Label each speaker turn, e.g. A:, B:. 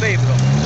A: Vevro.